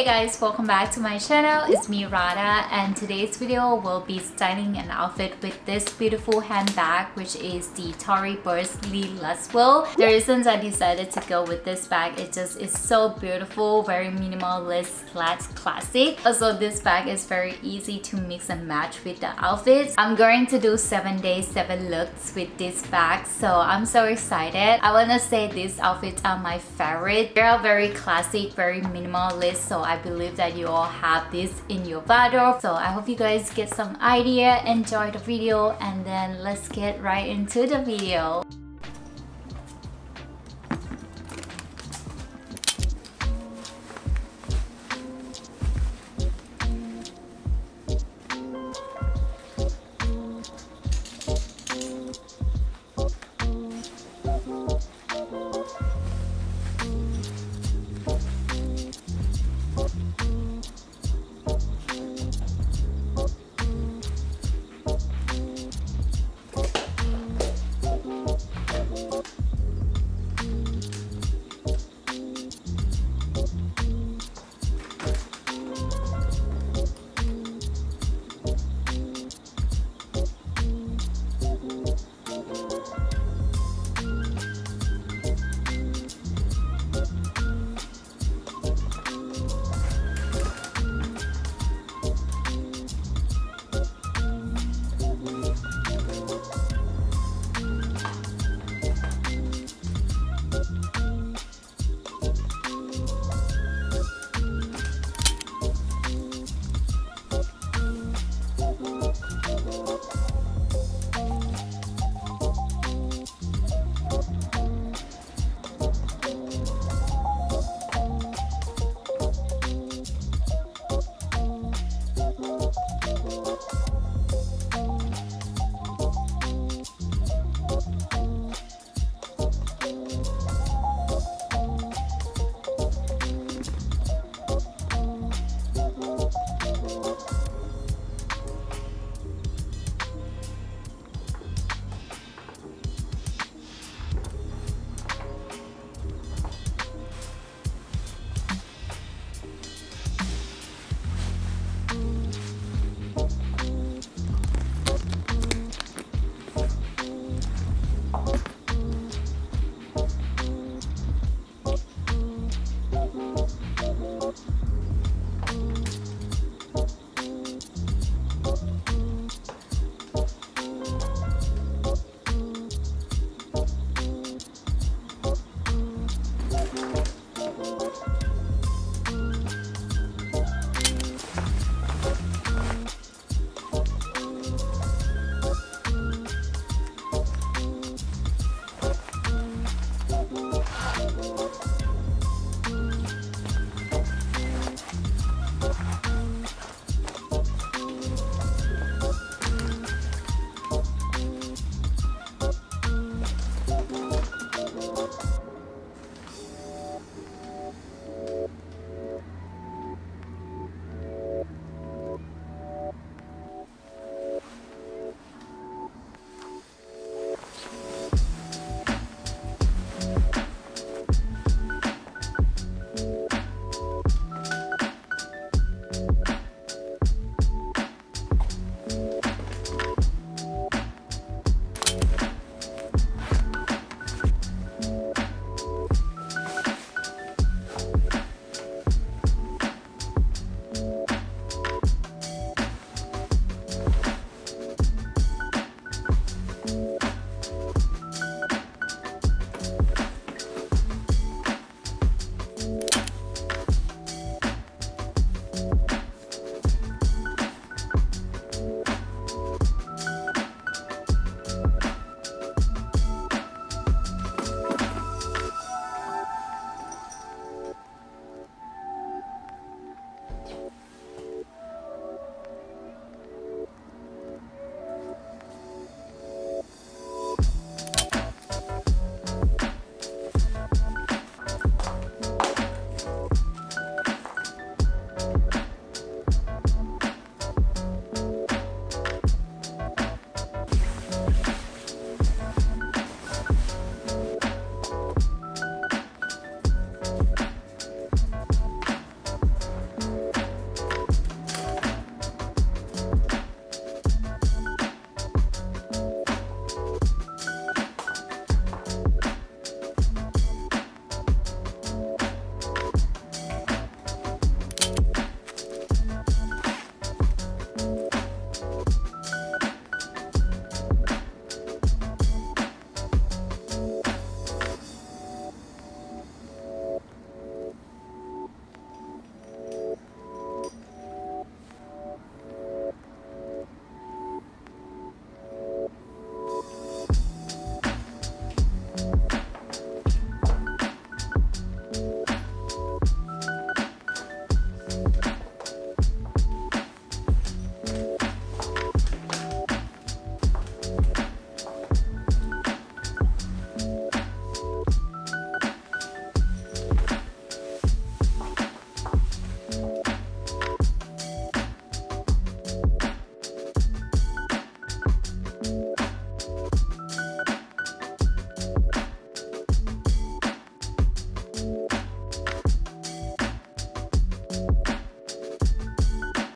Hey guys, welcome back to my channel. It's me Radha and today's video will be styling an outfit with this beautiful handbag which is the Tory Burch Lee Radziwill. The reasons I decided to go with this bag it just is so beautiful, very minimalist slash classic. Also this bag is very easy to mix and match with the outfits. I'm going to do 7 days 7 looks with this bag so I'm so excited. I wanna say these outfits are my favorite. They're very classic, very minimalist so I believe that you all have this in your wardrobe. So I hope you guys get some idea, enjoy the video, and then let's get right into the video.